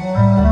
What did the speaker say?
Oh.